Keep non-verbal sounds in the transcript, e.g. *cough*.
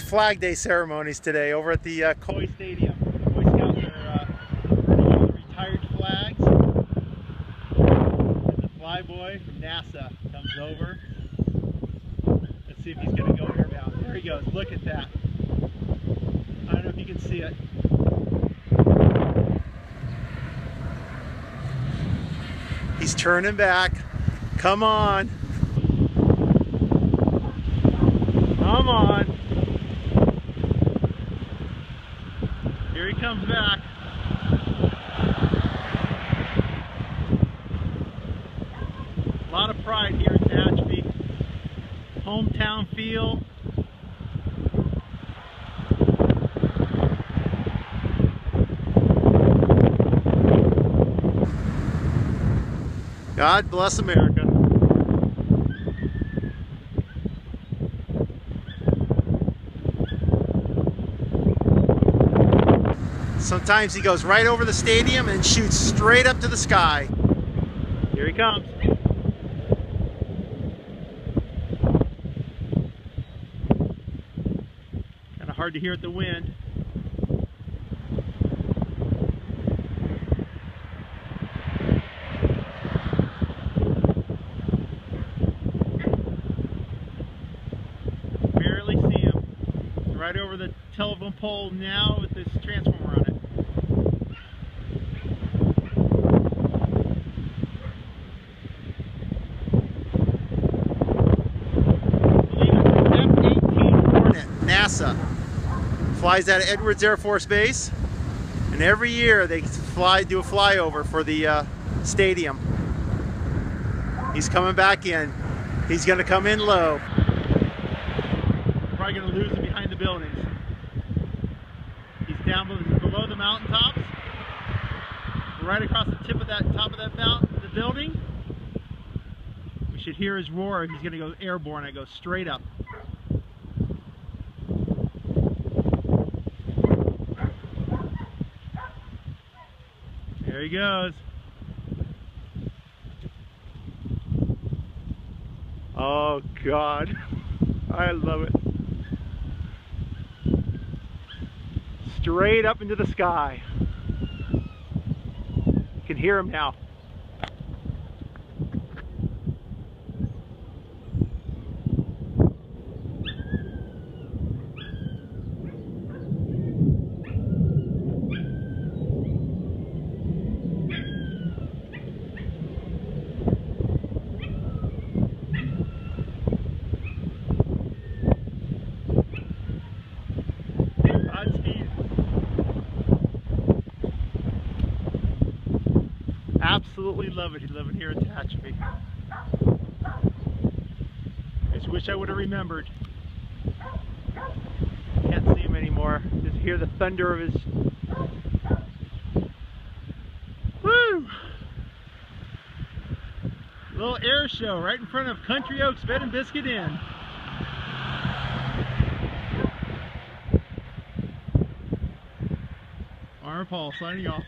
Flag Day ceremonies today over at the uh, Coy Stadium. The Boy Scouts are uh, retired flags. And the flyboy from NASA comes over. Let's see if he's going to go airbound. There he goes. Look at that. I don't know if you can see it. He's turning back. Come on. Come on. Here he comes back. A lot of pride here in Tehachapi. Hometown feel. God bless America. Sometimes he goes right over the stadium and shoots straight up to the sky. Here he comes. Kind of hard to hear at the wind. Barely see him. Right over the telephone pole now with this transformer on it. NASA. Flies out of Edwards Air Force Base. And every year they fly, do a flyover for the uh, stadium. He's coming back in. He's gonna come in low. Probably gonna lose him behind the buildings. He's down below the mountaintops. Right across the tip of that top of that mountain, the building. We should hear his roar. He's gonna go airborne. I go straight up. There he goes. Oh God, *laughs* I love it. Straight up into the sky. You can hear him now. Absolutely love it. Living here in Tehachapi. I just wish I would have remembered. Can't see him anymore. Just hear the thunder of his. Woo! Little air show right in front of Country Oaks Bed and Biscuit Inn. Armor Paul signing off.